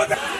Buddha!